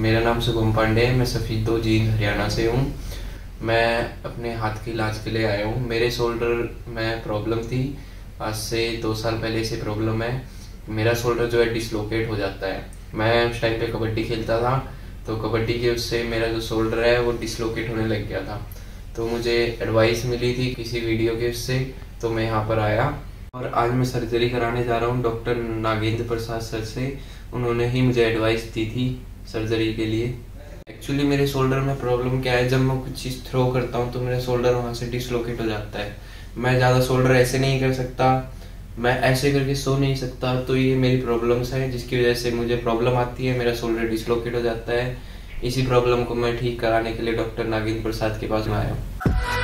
मेरा नाम शुभम पांडे है। मैं सफ़ीदो जींद हरियाणा से हूँ। मैं अपने हाथ के इलाज के लिए आया हूँ। मेरे शोल्डर में प्रॉब्लम थी। आज से दो साल पहले से प्रॉब्लम है। मेरा शोल्डर जो है डिसलोकेट हो जाता है। मैं उस टाइम पे कबड्डी खेलता था। तो कबड्डी के उससे मेरा जो शोल्डर है, वो डिसलोकेट होने लग गया था। तो मुझे एडवाइस मिली थी किसी वीडियो के उससे। तो मैं यहाँ पर आया। और आज मैं सर्जरी कराने जा रहा हूँ। डॉक्टर नागेंद्र प्रसाद सर से। उन्होंने ही मुझे एडवाइस दी थी। सर्जरी के लिए। एक्चुअली मेरे शोल्डर में प्रॉब्लम क्या है? जब मैं कुछ चीज़ थ्रो करता हूँ तो मेरा शोल्डर वहाँ से डिसलोकेट हो जाता है। मैं ज़्यादा शोल्डर ऐसे नहीं कर सकता। मैं ऐसे करके सो नहीं सकता। तो ये मेरी प्रॉब्लम्स है, जिसकी वजह से मुझे प्रॉब्लम आती है, मेरा शोल्डर डिसलोकेट हो जाता है। इसी प्रॉब्लम को मैं ठीक कराने के लिए डॉक्टर नागेंद्र प्रसाद के पास में आया हूँ।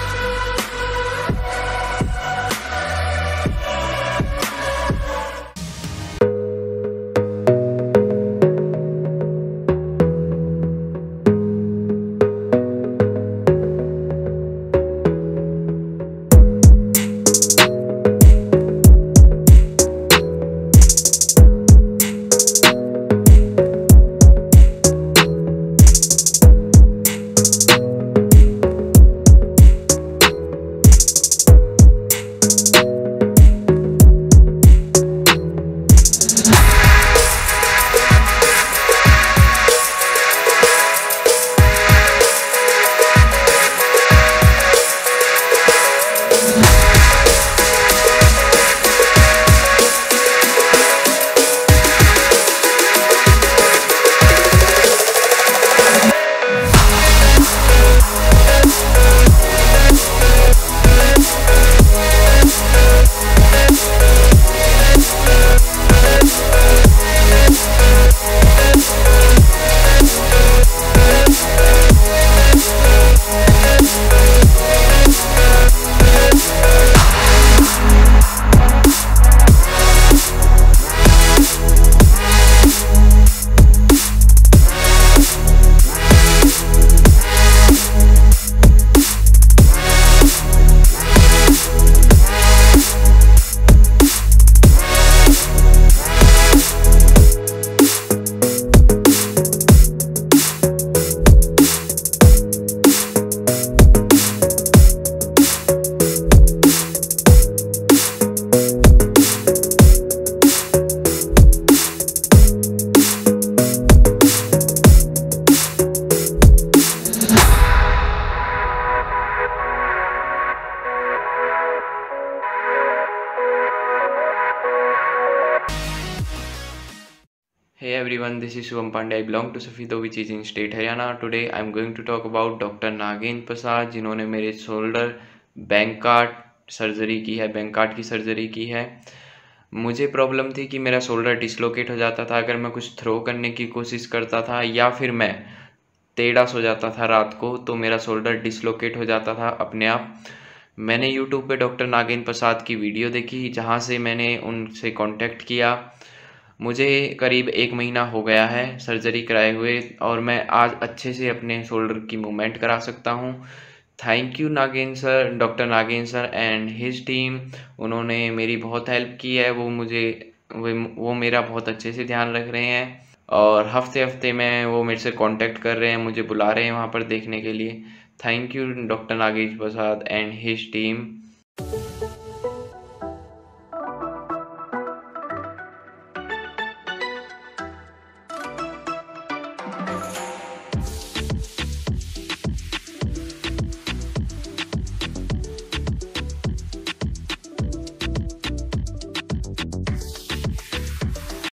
Peace. Hey everyone, this is Shubham Pandey. I belong to Safito which is in state Haryana. Today I am going to talk about Dr. Nagin Prasad जिन्होंने मेरे शोल्डर बैंक काट सर्जरी की है बैंक काट की सर्जरी की है मुझे प्रॉब्लम थी कि मेरा शोल्डर डिसलोकेट हो जाता था अगर मैं कुछ थ्रो करने की कोशिश करता था या फिर मैं टेढ़ा सो जाता था रात को तो मेरा शोल्डर डिसलोकेट हो जाता था अपने आप मैंने यूट्यूब पे डॉक्टर नागेंद्र प्रसाद की वीडियो देखी जहाँ से मैंने उनसे कांटेक्ट किया मुझे करीब एक महीना हो गया है सर्जरी कराए हुए और मैं आज अच्छे से अपने शोल्डर की मूवमेंट करा सकता हूँ। Thank you Nagen sir doctor Nagen sir and his team उन्होंने मेरी बहुत हेल्प की है वो मुझे वो, मेरा बहुत अच्छे से ध्यान रख रहे हैं। और हफ़्ते हफ़्ते में वो मेरे से कांटेक्ट कर रहे हैं मुझे बुला रहे हैं वहाँ पर देखने के लिए। Thank you doctor Nagesh Prasad and his team